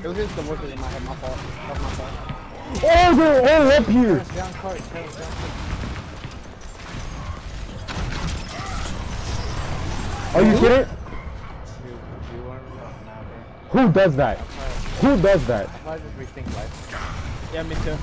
It was just the voices in my head, my fault. That's my fault. Oh, they're all up here. Down cart, down, cart. Are you kidding? Who does that? Who does that? I just rethink life. Yeah, me too.